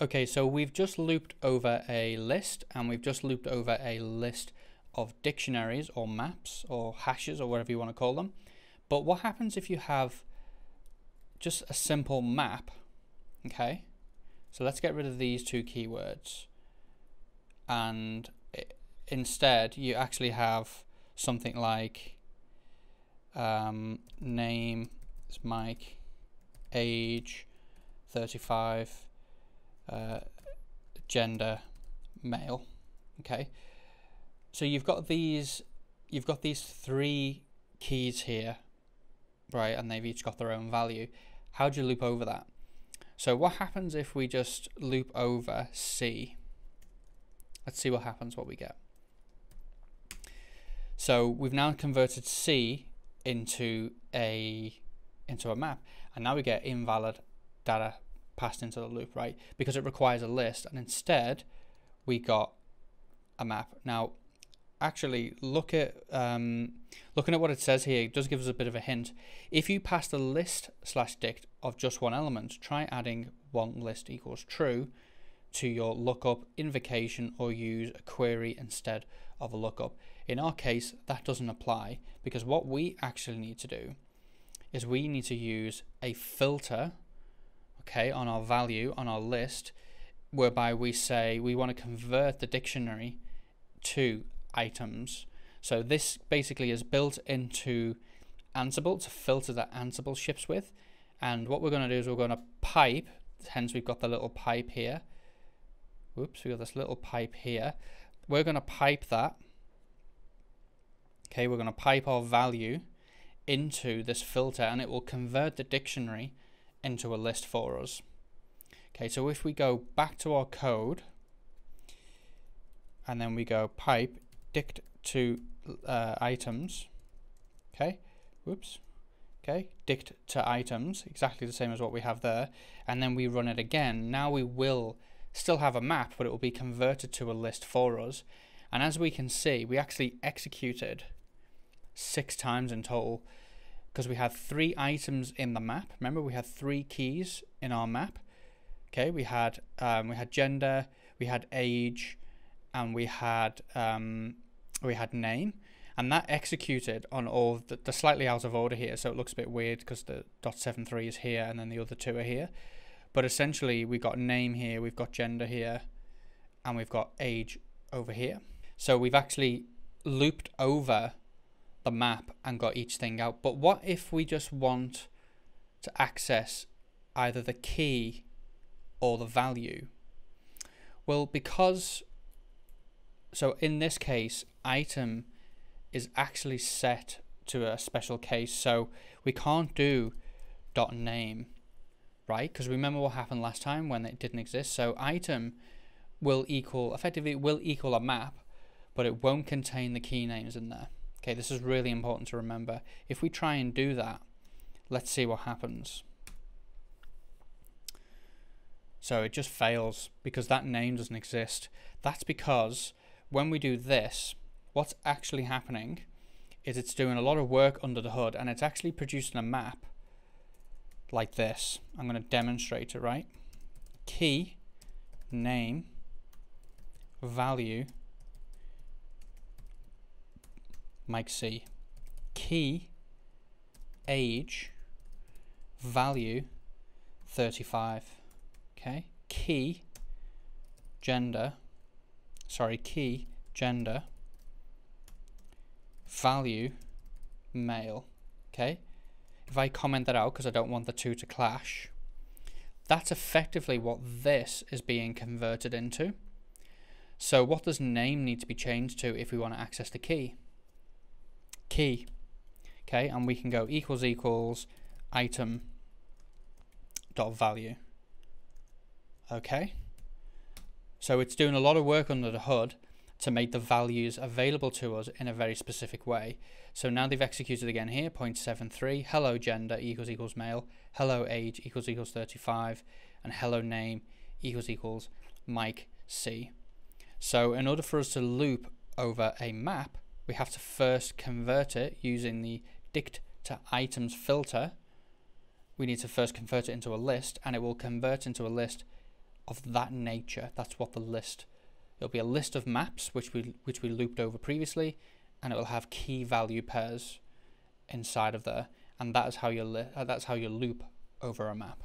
Okay, so we've just looped over a list and we've just looped over a list of dictionaries or maps or hashes or whatever you want to call them. But what happens if you have just a simple map? Okay, so let's get rid of these two keywords and instead you actually have something like um, name is Mike, age 35 uh, gender male okay? So you've got these you've got these three keys here right and they've each got their own value. How do you loop over that? So what happens if we just loop over C? Let's see what happens what we get. So we've now converted C into a into a map and now we get invalid data passed into the loop, right? Because it requires a list, and instead we got a map. Now, actually, look at um, looking at what it says here. It does give us a bit of a hint. If you pass the list slash dict of just one element, try adding wantlist equals true to your lookup invocation or use a query instead of a lookup. In our case, that doesn't apply because what we actually need to do is we need to use a filter okay, on our value, on our list, whereby we say we want to convert the dictionary to items. So this basically is built into Ansible to filter that Ansible ships with. And what we're going to do is we're going to pipe, hence we've got the little pipe here. Whoops, we've got this little pipe here. We're going to pipe that. Okay, we're going to pipe our value into this filter and it will convert the dictionary into a list for us. Okay, so if we go back to our code and then we go pipe dict to uh, items, okay, whoops, okay, dict to items, exactly the same as what we have there, and then we run it again. Now we will still have a map, but it will be converted to a list for us. And as we can see, we actually executed six times in total because we had three items in the map. Remember, we had three keys in our map. Okay, we had um, we had gender, we had age, and we had um, we had name, and that executed on all the, the slightly out of order here. So it looks a bit weird because the dot seven three is here and then the other two are here. But essentially, we've got name here, we've got gender here, and we've got age over here. So we've actually looped over the map and got each thing out. But what if we just want to access either the key or the value? Well, because, so in this case, item is actually set to a special case. So we can't do dot name, right? Because remember what happened last time when it didn't exist. So item will equal, effectively will equal a map, but it won't contain the key names in there. Okay, this is really important to remember. If we try and do that, let's see what happens. So it just fails because that name doesn't exist. That's because when we do this, what's actually happening is it's doing a lot of work under the hood and it's actually producing a map like this. I'm going to demonstrate it, right? Key, name, value, Mike C. Key, age, value, 35. Okay, key, gender, sorry, key, gender, value, male. Okay, if I comment that out because I don't want the two to clash, that's effectively what this is being converted into. So what does name need to be changed to if we want to access the key? Key. Okay, and we can go equals equals item dot value. Okay, so it's doing a lot of work under the hood to make the values available to us in a very specific way. So now they've executed again here, 0.73, hello gender equals equals male, hello age equals equals 35, and hello name equals equals Mike C. So in order for us to loop over a map, we have to first convert it using the dict to items filter. We need to first convert it into a list and it will convert into a list of that nature. That's what the list. It'll be a list of maps which we which we looped over previously, and it will have key value pairs inside of there, and that is how you uh, that's how you loop over a map.